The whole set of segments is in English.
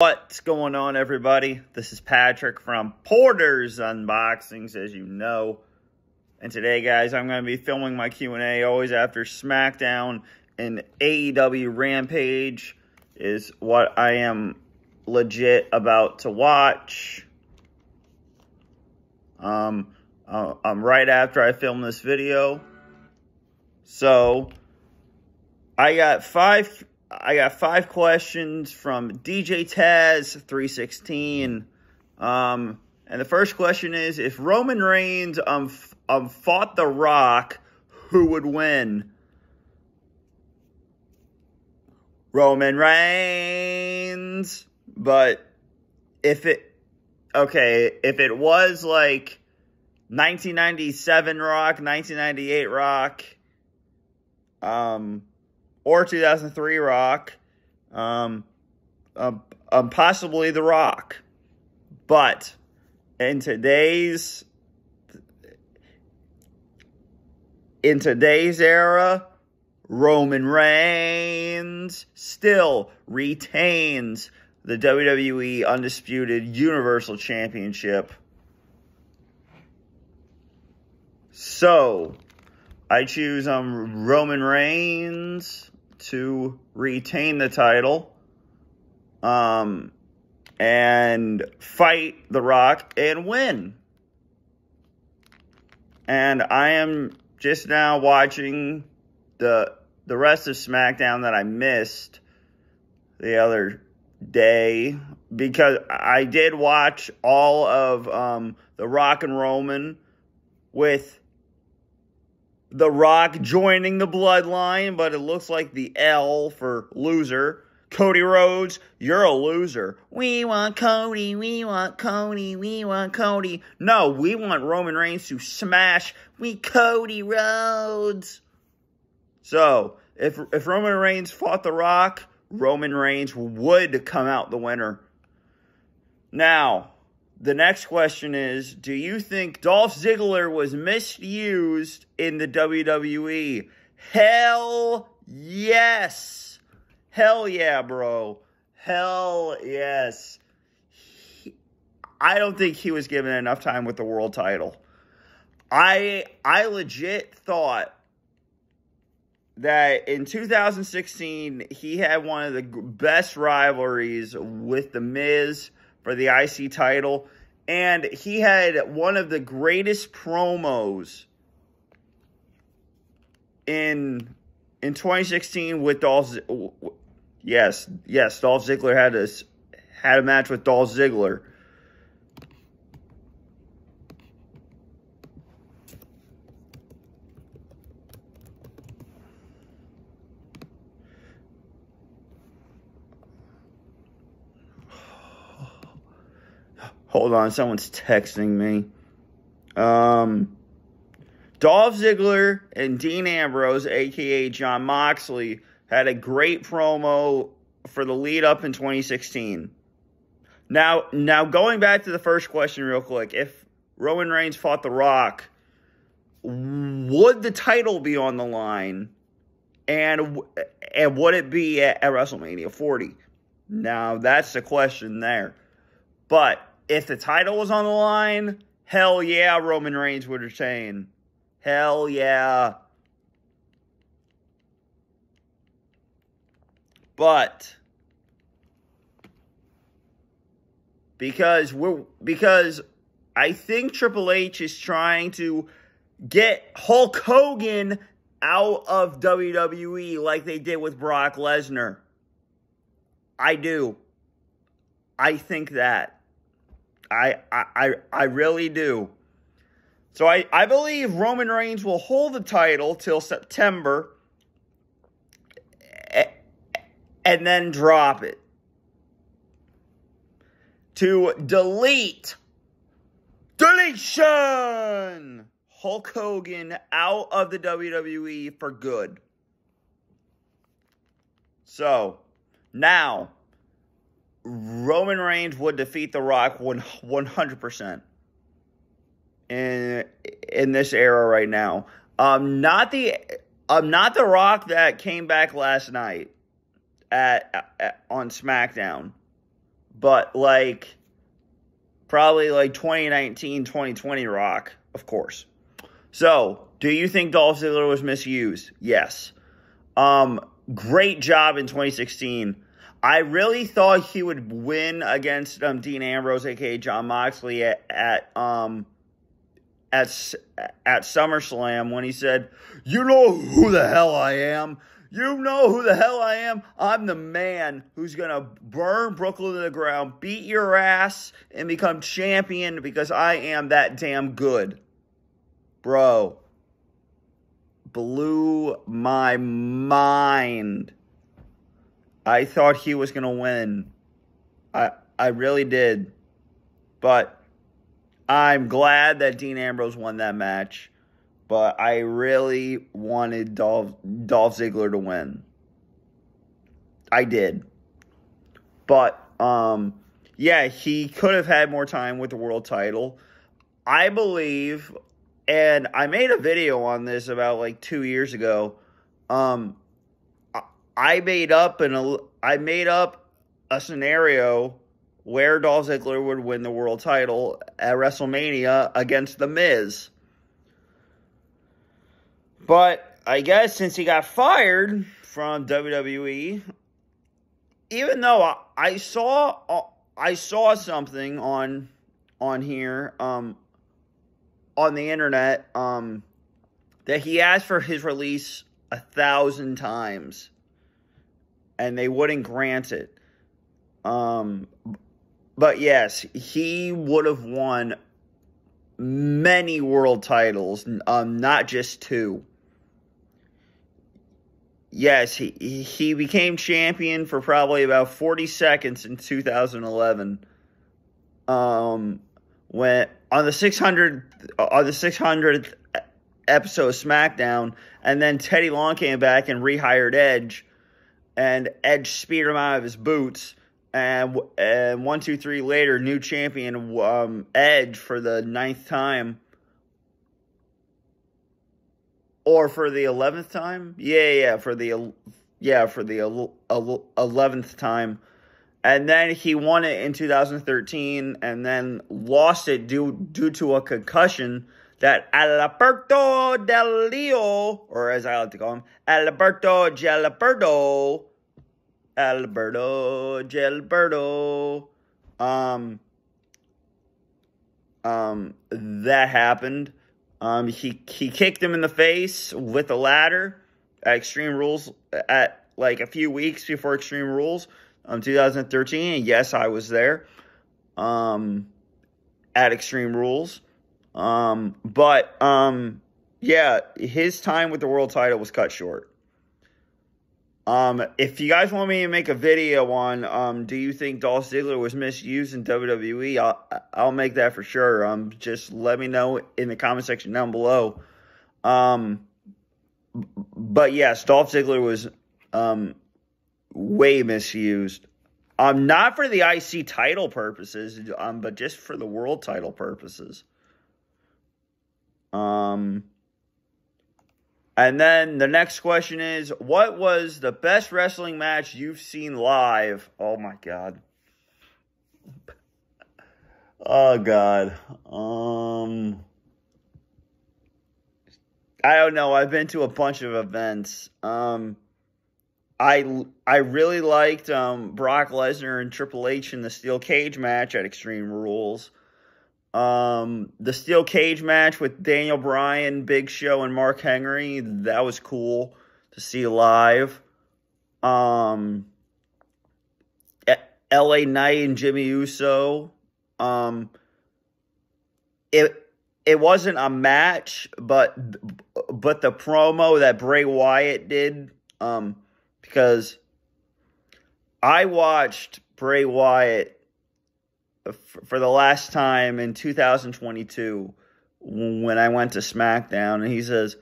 What's going on, everybody? This is Patrick from Porter's Unboxings, as you know. And today, guys, I'm going to be filming my Q&A always after SmackDown and AEW Rampage is what I am legit about to watch. Um, uh, I'm right after I film this video. So, I got five I got five questions from DJ Taz 316. Um, and the first question is if Roman Reigns um, um fought The Rock, who would win? Roman Reigns. But if it okay, if it was like 1997 Rock, 1998 Rock, um or 2003 Rock, um, um, um, possibly The Rock. But in today's in today's era, Roman Reigns still retains the WWE Undisputed Universal Championship. So, I choose um Roman Reigns to retain the title um, and fight The Rock and win. And I am just now watching the the rest of SmackDown that I missed the other day because I did watch all of um, the Rock and Roman with the Rock joining the bloodline, but it looks like the L for loser. Cody Rhodes, you're a loser. We want Cody, we want Cody, we want Cody. No, we want Roman Reigns to smash we Cody Rhodes. So, if if Roman Reigns fought The Rock, Roman Reigns would come out the winner. Now, the next question is Do you think Dolph Ziggler was misused in the WWE? Hell yes. Hell yeah, bro. Hell yes. He, I don't think he was given enough time with the world title. I I legit thought that in 2016 he had one of the best rivalries with the Miz for the IC title. And he had one of the greatest promos in in 2016 with Dolph. Yes, yes, Dolph Ziggler had a had a match with Dolph Ziggler. Hold on, someone's texting me. Um, Dolph Ziggler and Dean Ambrose, aka Jon Moxley, had a great promo for the lead up in 2016. Now, now going back to the first question real quick, if Roman Reigns fought The Rock, would the title be on the line? And and would it be at, at WrestleMania 40? Now, that's the question there. But if the title was on the line, hell yeah, Roman Reigns would retain. Hell yeah. But because we're because I think Triple H is trying to get Hulk Hogan out of WWE like they did with Brock Lesnar. I do. I think that. I, I, I really do. So I, I believe Roman Reigns will hold the title till September and then drop it. To delete, deletion, Hulk Hogan out of the WWE for good. So, now, Roman Reigns would defeat The Rock 100% in in this era right now. Um, not the um, not The Rock that came back last night at, at on SmackDown, but like probably like 2019, 2020 Rock, of course. So, do you think Dolph Ziggler was misused? Yes. Um, great job in 2016. I really thought he would win against um, Dean Ambrose, aka Jon Moxley, at, at um at at SummerSlam when he said, "You know who the hell I am." You know who the hell I am? I'm the man who's going to burn Brooklyn to the ground, beat your ass, and become champion because I am that damn good. Bro, blew my mind. I thought he was going to win. I I really did. But I'm glad that Dean Ambrose won that match but I really wanted Dolph, Dolph Ziggler to win. I did. But, um, yeah, he could have had more time with the world title. I believe, and I made a video on this about like two years ago. Um, I made up an I made up a scenario where Dolph Ziggler would win the world title at WrestleMania against The Miz. But I guess since he got fired from WWE, even though I, saw I saw something on on here um, on the internet um, that he asked for his release a thousand times and they wouldn't grant it. Um, but yes, he would have won many world titles, um, not just two yes, he he became champion for probably about 40 seconds in 2011. Um, when on the 600 on the 600th episode of SmackDown, and then Teddy Long came back and rehired Edge, and Edge speared him out of his boots. And, and one, two, three later, new champion um, Edge for the ninth time. Or for the 11th time? Yeah yeah for the yeah for the 11th time. And then he won it in 2013 and then lost it due due to a concussion that Alberto Del Rio, or as I like to call him, Alberto Gilberto, Alberto Gilberto, um, um, that happened. Um, he he kicked him in the face with a ladder at Extreme Rules at like a few weeks before Extreme Rules, um, 2013. And yes, I was there, um, at Extreme Rules. Um, but um, yeah, his time with the world title was cut short. Um, if you guys want me to make a video on, um, do you think Dolph Ziggler was misused in WWE? I'll, I'll make that for sure. Um, just let me know in the comment section down below. Um, but yes, Dolph Ziggler was, um, way misused. Um, not for the IC title purposes, um, but just for the world title purposes. Um, and then the next question is what was the best wrestling match you've seen live? Oh my god. Oh god. Um I don't know. I've been to a bunch of events. Um I I really liked um Brock Lesnar and Triple H in the steel cage match at Extreme Rules. Um, the steel cage match with Daniel Bryan, Big Show, and Mark Henry, that was cool to see live. Um, LA Knight and Jimmy Uso. Um, it it wasn't a match, but but the promo that Bray Wyatt did, um, because I watched Bray Wyatt for the last time in 2022 when I went to SmackDown, and he says,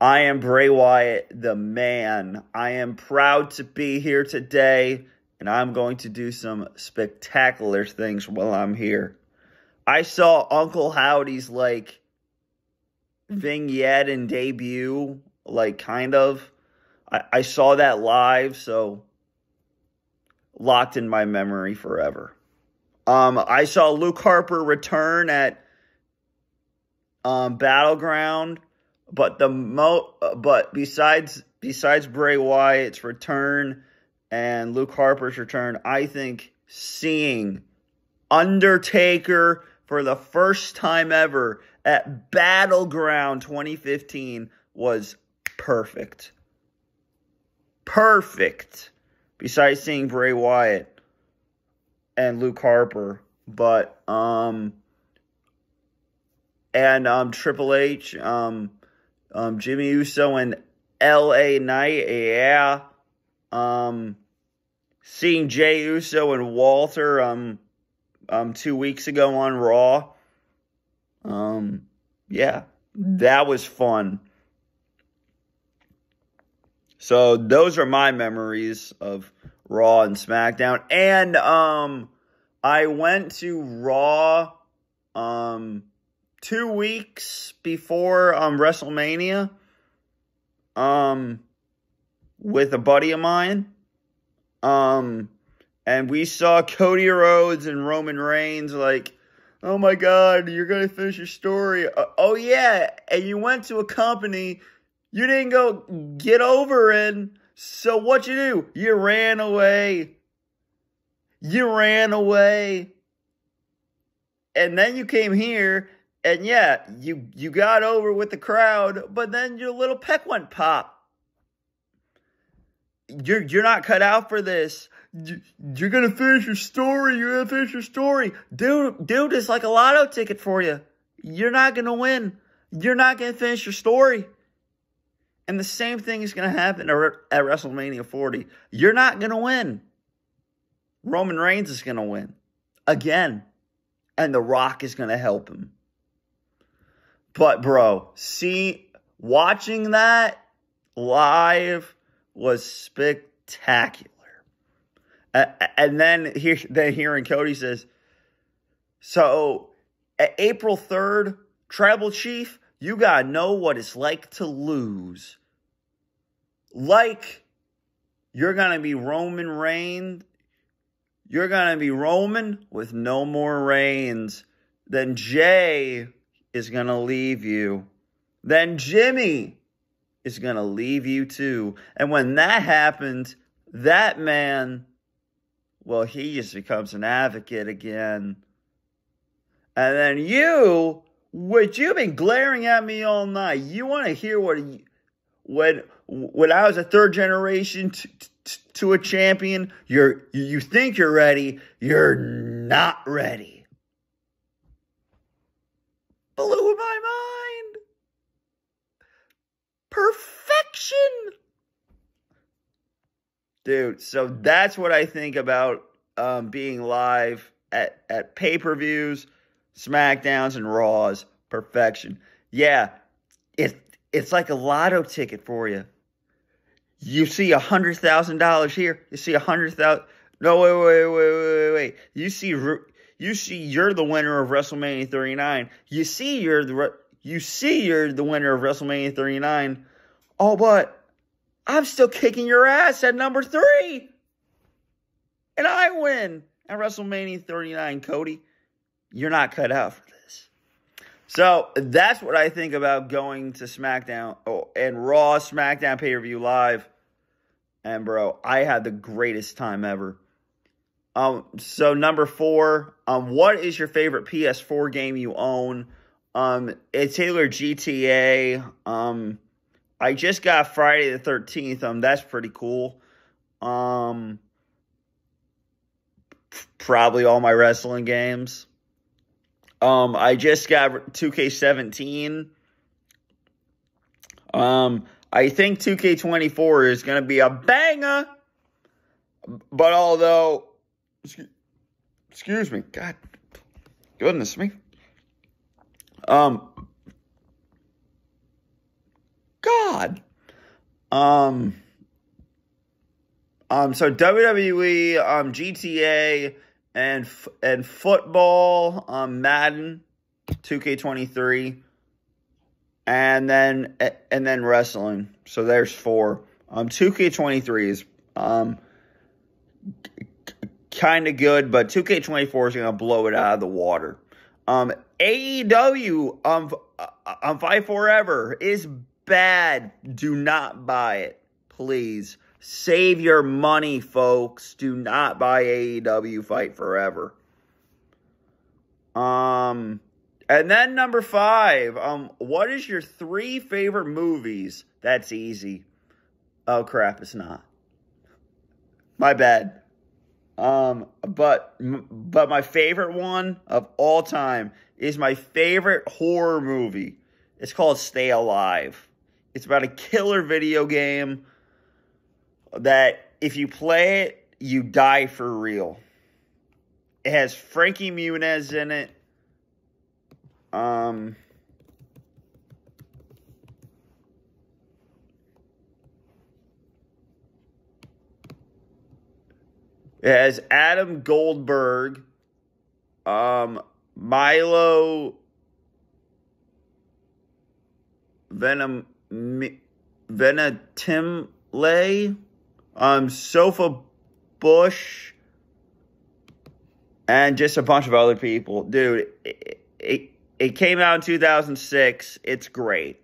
I am Bray Wyatt, the man. I am proud to be here today, and I'm going to do some spectacular things while I'm here. I saw Uncle Howdy's like vignette and debut, like kind of. I, I saw that live, so locked in my memory forever. Um, I saw Luke Harper return at um, Battleground, but the mo but besides besides Bray Wyatt's return and Luke Harper's return, I think seeing Undertaker for the first time ever at Battleground 2015 was perfect. Perfect. Besides seeing Bray Wyatt and Luke Harper, but um and um Triple H, um um Jimmy Uso and LA Knight, yeah. Um seeing Jey Uso and Walter um um two weeks ago on Raw. Um yeah, that was fun. So those are my memories of Raw and SmackDown. And um I went to Raw um two weeks before um WrestleMania um with a buddy of mine. Um and we saw Cody Rhodes and Roman Reigns like Oh my god, you're going to finish your story. Uh, oh yeah, and you went to a company you didn't go get over it. So what you do? You ran away. You ran away. And then you came here and yeah, you you got over with the crowd, but then your little peck went pop. You're you're not cut out for this. You're gonna finish your story. You're gonna finish your story, dude. Dude, it's like a lotto ticket for you. You're not gonna win. You're not gonna finish your story. And the same thing is going to happen at WrestleMania 40. You're not going to win. Roman Reigns is going to win again. And The Rock is going to help him. But, bro, see, watching that live was spectacular. And then here, then hearing Cody says, so April 3rd, Tribal Chief, you got to know what it's like to lose like you're going to be Roman Reigns. You're going to be Roman with no more reigns. Then Jey is going to leave you. Then Jimmy is going to leave you too. And when that happens, that man, well, he just becomes an advocate again. And then you, which you've been glaring at me all night, you want to hear what when when I was a third generation t- t- to a champion, you're you think you're ready, you're not ready. Blew my mind. Perfection. Dude, so that's what I think about um, being live at, at pay per views, SmackDowns, and Raws. Perfection. Yeah, it, it's like a lotto ticket for you. You see a hundred thousand dollars here. You see a hundred thousand. No, wait, wait, wait, wait, wait. You see, you see, you're the winner of WrestleMania 39. You see, you're the you see, you're the winner of WrestleMania 39. Oh, but I'm still kicking your ass at number three, and I win at WrestleMania 39. Cody, you're not cut out for this. So that's what I think about going to SmackDown oh, and Raw SmackDown pay per view live. And bro, I had the greatest time ever. Um, so number four, um, what is your favorite PS4 game you own? Um, it's Taylor GTA. Um, I just got Friday the Thirteenth. Um, that's pretty cool. Um, probably all my wrestling games. Um, I just got 2K17. Um, I think 2K24 is going to be a banger. But although, excuse me, God, goodness me. Um, God. Um, um, so WWE, um, GTA, and and football, um, Madden, 2K23 and then and then wrestling. So there's four. Um, 2K23 is um kind of good, but 2K24 is to blow it out of the water. Um, AEW um, on Fight Forever is bad. Do not buy it, please. Save your money, folks. Do not buy AEW Fight Forever. Um, and then number five. Um, what is your three favorite movies? That's easy. Oh crap, it's not. My bad. Um, but but my favorite one of all time is my favorite horror movie. It's called Stay Alive. It's about a killer video game that if you play it, you die for real. It has Frankie Muniz in it. Um, it has Adam Goldberg, um, Milo Venom Venetimle, um, Sophia Bush, and just a bunch of other people. Dude, it, it, it came out in 2006. It's great.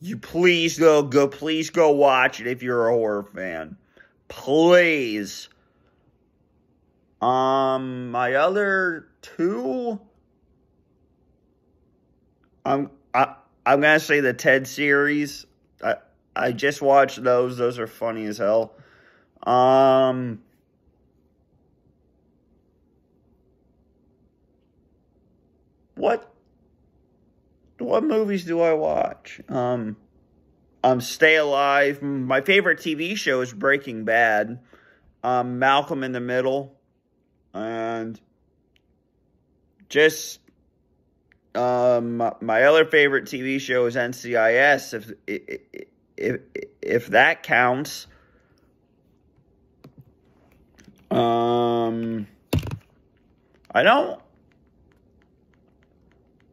You please go, go, please go watch it if you're a horror fan. Please. Um, my other two, I'm, I, I'm gonna say the Ted series. I I just watched those. Those are funny as hell. Um. What what movies do I watch? Um um Stay Alive. My favorite TV show is Breaking Bad. Um Malcolm in the Middle. And just um, my other favorite TV show is NCIS. If if, if that counts. Um, I don't.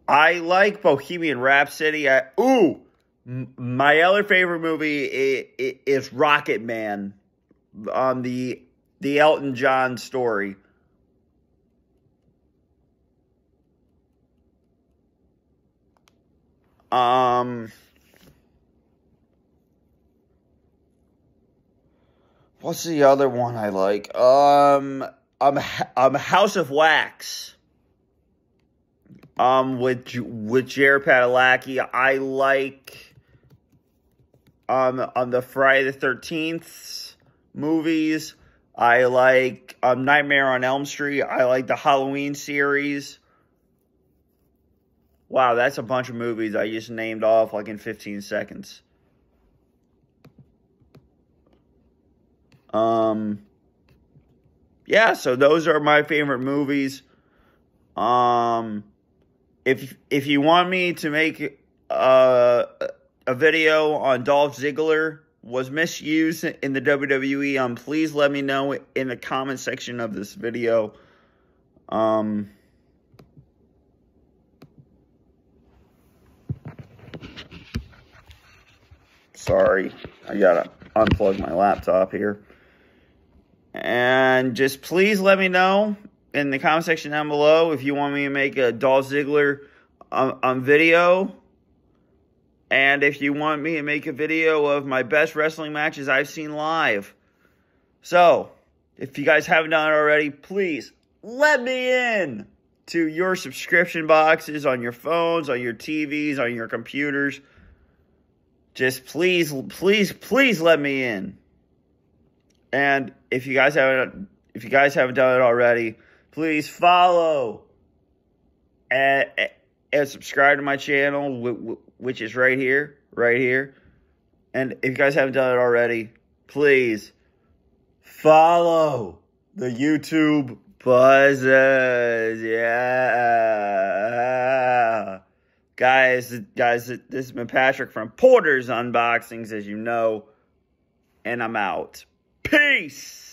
I like Bohemian Rhapsody. I ooh, my other favorite movie is, is Rocketman, on the the Elton John story. Um, what's the other one I like? Um, um, um, House of Wax. Um, with with Jared Padalecki, I like. Um, on the Friday the Thirteenth movies, I like um Nightmare on Elm Street. I like the Halloween series. Wow, that's a bunch of movies I just named off like in 15 seconds. Um, yeah, so those are my favorite movies. Um, if if you want me to make a, a video on Dolph Ziggler was misused in the WWE, um, please let me know in the comment section of this video. Um, Sorry, I gotta unplug my laptop here. And just please let me know in the comment section down below if you want me to make a Dolph Ziggler um, um, video. And if you want me to make a video of my best wrestling matches I've seen live. So, if you guys haven't done it already, please let me in to your subscription boxes on your phones, on your TVs, on your computers. Just please, please, please let me in. And if you guys haven't, if you guys haven't done it already, please follow and, and subscribe to my channel, which is right here, right here. And if you guys haven't done it already, please follow the YouTube buzzes. Yeah. Guys, guys, this has been Patrick from Porter's Unboxings, as you know, and I'm out. Peace!